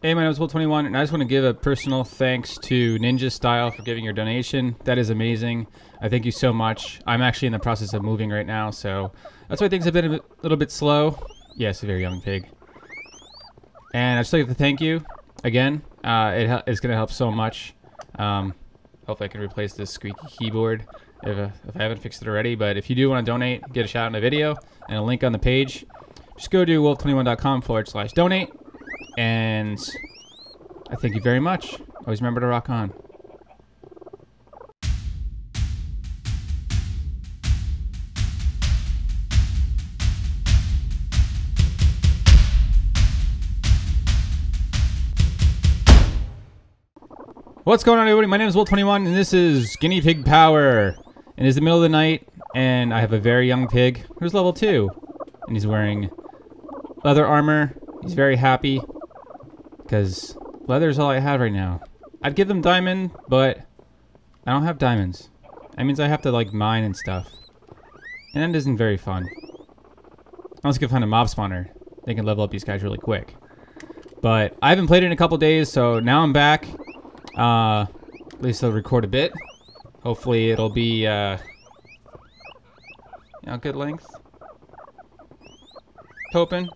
Hey, my name is Wolv21, and I just want to give a personal thanks to Ninja Style for giving your donation. That is amazing. I thank you so much. I'm actually in the process of moving right now, so that's why things have been a little bit slow. Yes, a very young pig. And I'd just like to thank you again. Uh, it it's going to help so much. Um, hopefully, I can replace this squeaky keyboard if, uh, if I haven't fixed it already. But if you do want to donate, get a shout out in the video and a link on the page. Just go to wolv21.com forward slash donate. And I thank you very much. Always remember to rock on. What's going on, everybody? My name is Wolv21, and this is Guinea Pig Power. And it's the middle of the night, and I have a very young pig who's level 2. And he's wearing leather armor. He's very happy, because leather is all I have right now. I'd give them diamond, but I don't have diamonds. That means I have to, like, mine and stuff. And that isn't very fun. I can find a mob spawner. They can level up these guys really quick. But I haven't played it in a couple days, so now I'm back. Uh, at least I'll record a bit. Hopefully it'll be, uh, you know, good length. Hoping.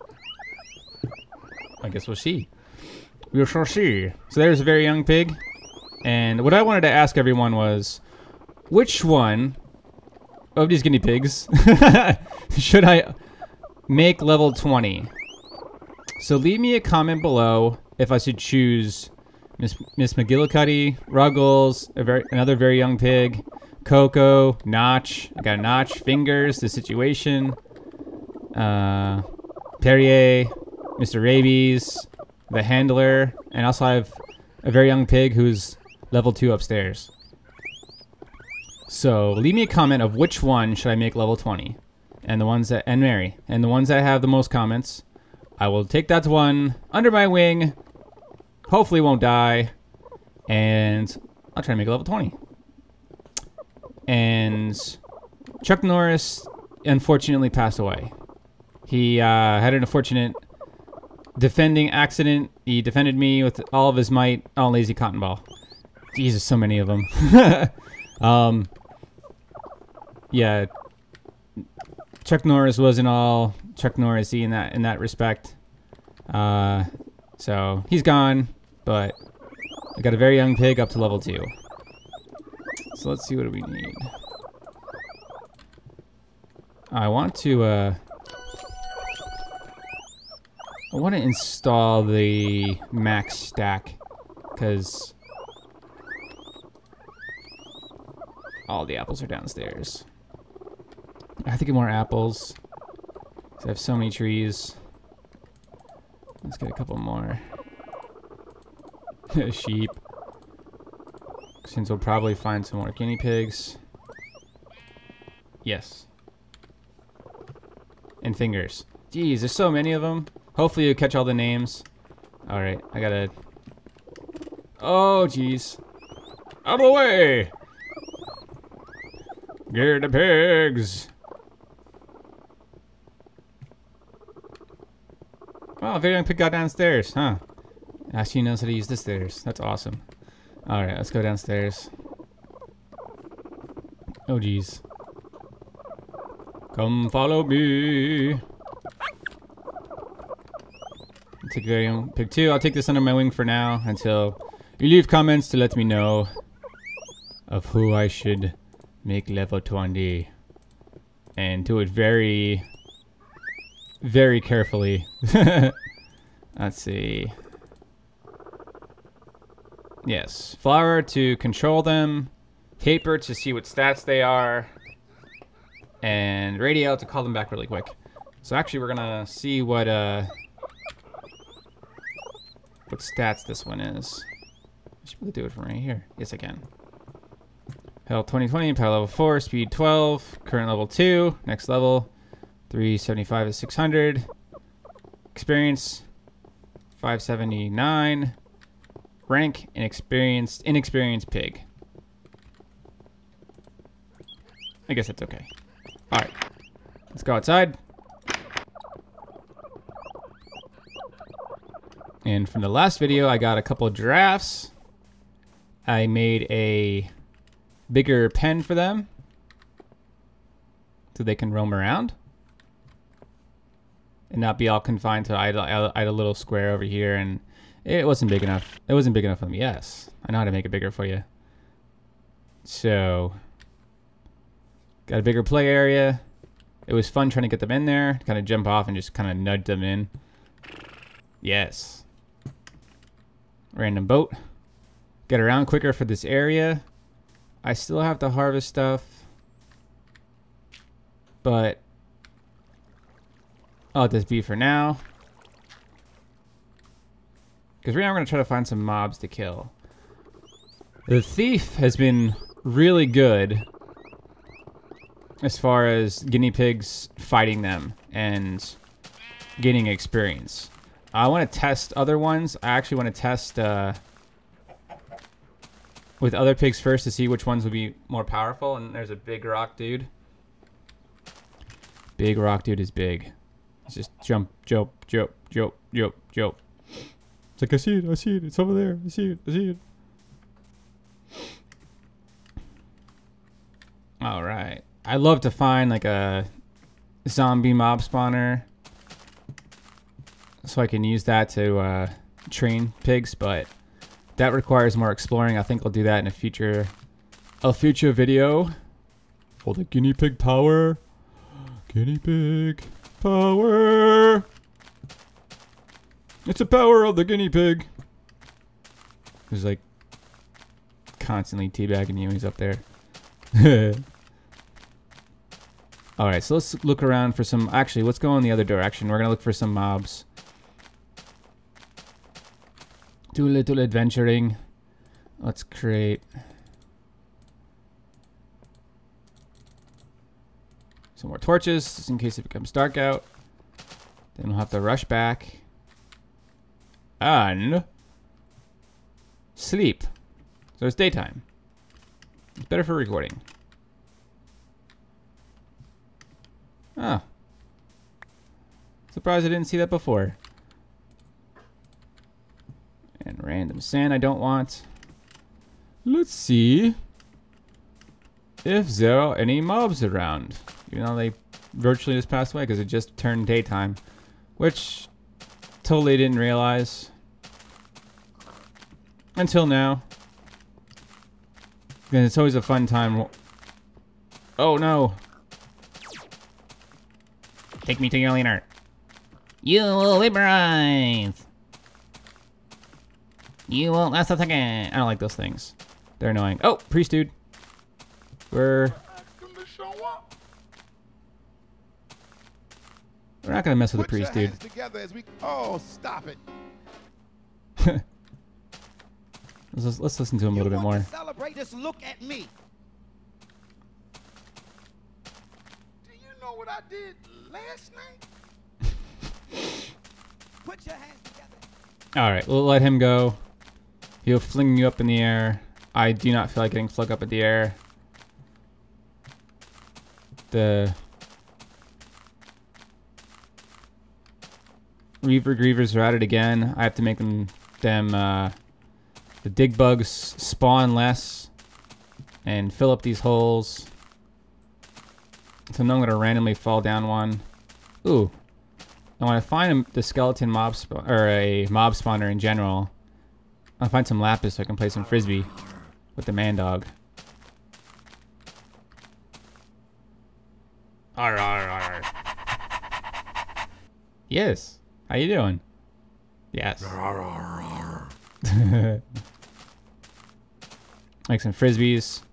I guess we'll see. We shall see. So there's a very young pig. And what I wanted to ask everyone was, which one of these guinea pigs should I make level 20? So leave me a comment below if I should choose Miss Miss McGillicutty, Ruggles, a very, another very young pig, Coco, Notch. I got a Notch, Fingers, the situation, uh, Perrier, Mr. Rabies, the Handler, and also I have a very young pig who's level two upstairs. So leave me a comment of which one should I make level 20, and the ones that and Mary, and the ones that have the most comments. I will take that one under my wing. Hopefully, won't die, and I'll try to make level 20. And Chuck Norris unfortunately passed away. He uh, had an unfortunate defending accident. He defended me with all of his might. Oh, lazy cotton ball. Jesus, so many of them. um, yeah, Chuck Norris wasn't all Chuck Norrisy in that in that respect. Uh, so he's gone, but I got a very young pig up to level two. So let's see what do we need. I want to uh, I want to install the max stack because all the apples are downstairs. I have to get more apples. I have so many trees. Let's get a couple more. Sheep. Since we'll probably find some more guinea pigs. Yes. And fingers. Jeez, there's so many of them. Hopefully you catch all the names. Alright, I gotta... Oh, jeez. Out of the way! Get the pigs! Oh, wow, very young pig got downstairs, huh? Actually knows how to use the stairs. That's awesome. Alright, let's go downstairs. Oh, jeez. Come follow me. Take young two. I'll take this under my wing for now until you leave comments to let me know of who I should make level 20. And do it very, very carefully. Let's see. Yes. Flower to control them. Paper to see what stats they are. And radio to call them back really quick. So actually we're gonna see what uh what stats this one is. I should do it from right here. Yes I can. Health 2020, power level 4, speed 12, current level 2, next level 375 is 600. Experience 579. Rank inexperienced inexperienced pig. I guess that's okay. Alright. Let's go outside. And from the last video, I got a couple giraffes. I made a bigger pen for them so they can roam around and not be all confined to I had, I had a little square over here and it wasn't big enough. It wasn't big enough for them. Yes, I know how to make it bigger for you. So, got a bigger play area. It was fun trying to get them in there, kind of jump off and just kind of nudge them in. Yes. Random boat. Get around quicker for this area. I still have to harvest stuff. But I'll let this be for now. Because right now I'm going to try to find some mobs to kill. The thief has been really good as far as guinea pigs fighting them and gaining experience. I want to test other ones. I actually want to test uh, with other pigs first to see which ones would be more powerful. And there's a big rock dude. Big rock dude is big. It's just jump, jump, jump, jump, jump, jump. It's like, I see it, I see it, it's over there, I see it, I see it. Alright. I love to find like a zombie mob spawner so I can use that to uh, train pigs, but that requires more exploring. I think I'll do that in a future a future video. For the guinea pig power. Guinea pig power. It's the power of the guinea pig. He's like constantly teabagging you he's up there. Alright, so let's look around for some... Actually, let's go in the other direction. We're to look for some mobs. Do a little adventuring. Let's create... Some more torches, just in case it becomes dark out. Then we'll have to rush back. And... Sleep. So it's daytime. It's better for recording. Oh. Surprised I didn't see that before. And random sand I don't want. Let's see if there are any mobs around. You know, they virtually just passed away because it just turned daytime. Which, totally didn't realize. Until now. And it's always a fun time. Oh no. Take me to your leader. You will be liberate. You won't last a second. I don't like those things. They're annoying. Oh, priest dude. We're... We're not gonna mess with the priest dude. We... Oh, stop it. let's, let's listen to him a little bit more. celebrate this look at me. Do you know what I did last night? Put your hands together. All right, we'll let him go. He'll fling you up in the air. I do not feel like getting flung up in the air. The Reaver Grievers are at it again. I have to make them them uh, the dig bugs spawn less and fill up these holes. So now I'm gonna randomly fall down one. Ooh. I want to find the skeleton mob or a mob spawner in general. I'll find some lapis so I can play some frisbee with the man dog. Arr, arr, arr. Yes. How you doing? Yes. Make some frisbees.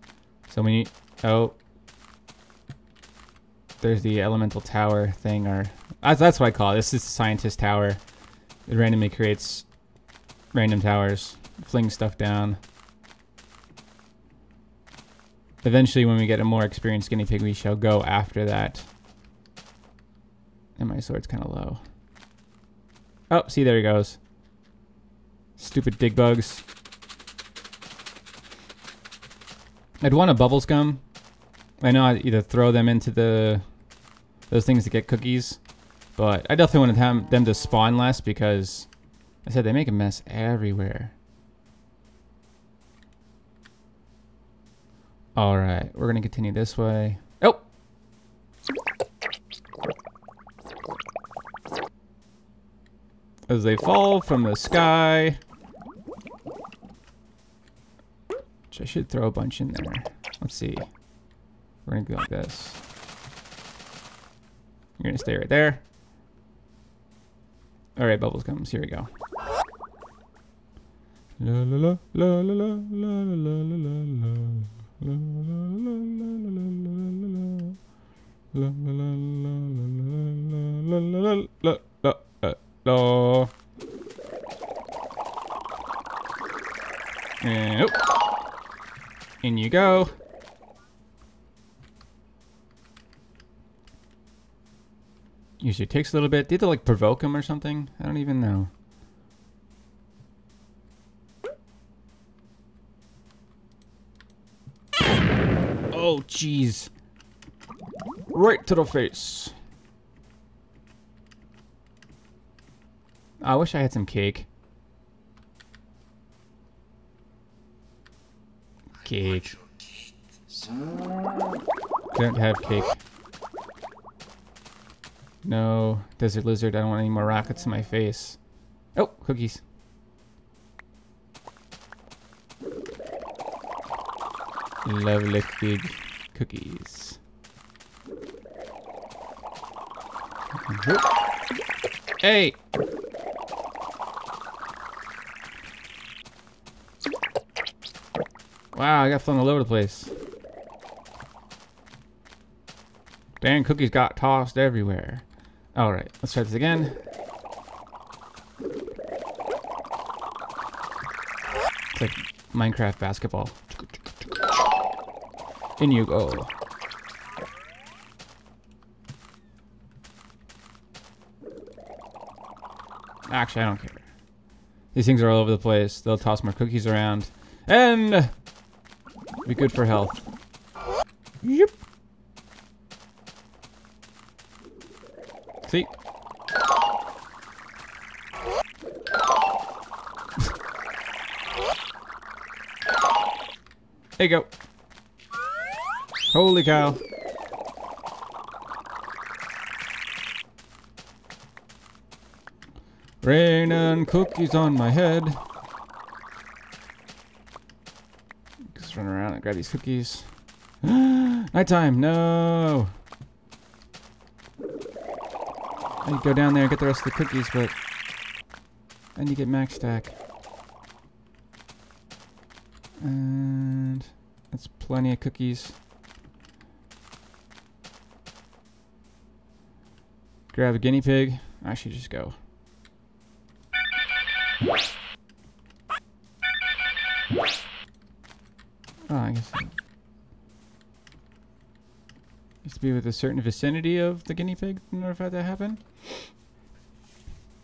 So we need. Oh. There's the elemental tower thing, or that's what I call it. This is the scientist tower. It randomly creates random towers, fling stuff down. Eventually, when we get a more experienced guinea pig, we shall go after that. And my sword's kind of low. Oh, see, there he goes. Stupid dig bugs. I'd want a bubble scum. I know I'd either throw them into the those things to get cookies, but I definitely want them to spawn less because I said they make a mess everywhere. All right, we're gonna continue this way. Oh. As they fall from the sky. Which I should throw a bunch in there. Let's see. We're gonna go like this. You're gonna stay right there. All right, bubble scum. Here we go. La la la la la la la la la la la. La la la la. And oh. in you go. Usually takes a little bit. Have to like provoke him or something? I don't even know. Oh, jeez. Right to the face. I wish I had some cake. Cake. Don't have cake. No, desert lizard, I don't want any more rockets in my face. Oh, cookies. Lovely big cookies. Mm-hmm. Hey! Wow, I got flung all over the place. Dang, cookies got tossed everywhere. Alright, let's try this again. It's like Minecraft basketball. In you go. Actually, I don't care. These things are all over the place. They'll toss more cookies around. And be good for health. Yep. See? there you go. Holy cow. Rain and cookies on my head. Just run around and grab these cookies. Nighttime, no! I go down there and get the rest of the cookies, but then you get max stack. And that's plenty of cookies. Grab a guinea pig. I should just go. Oh, I guess. Needs to be with a certain vicinity of the guinea pig in order for that to happen.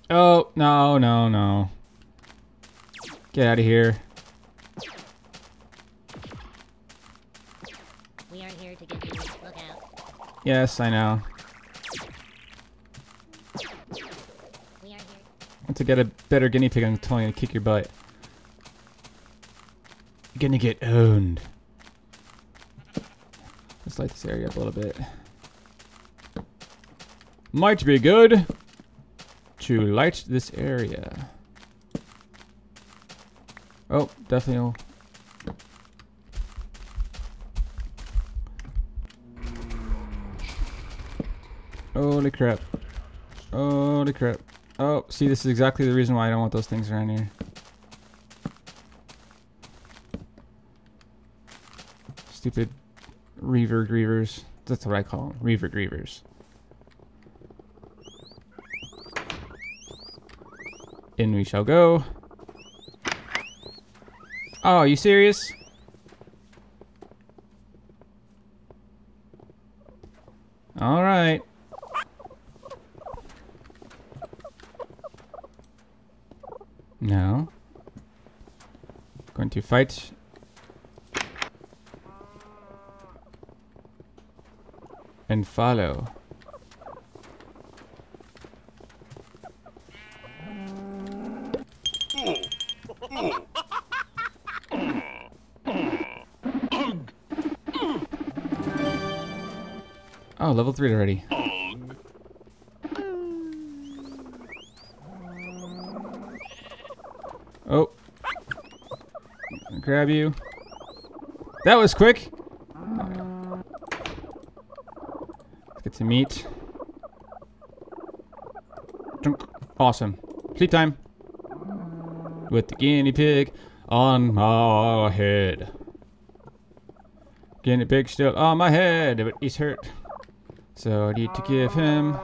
Oh, no, no, no. Get out of here. We aren't here to get you. Look out. Yes, I know. To get a better guinea pig, I'm telling you to kick your butt. You're gonna get owned. Let's light this area up a little bit. Might be good to light this area. Oh, definitely. Holy crap. Holy crap. Oh, see, this is exactly the reason why I don't want those things around here. Stupid Reaver Grievers. That's what I call them. Reaver Grievers. In we shall go. Oh, are you serious? All right. to fight. And follow. Oh, level 3 already. Oh. Grab you. That was quick. Let's get some meat. Awesome. Sleep time. With the guinea pig on my head. Guinea pig still on my head, but he's hurt. So I need to give him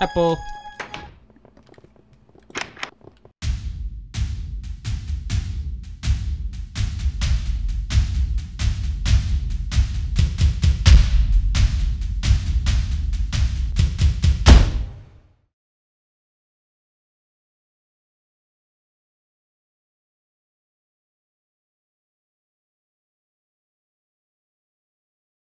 apple.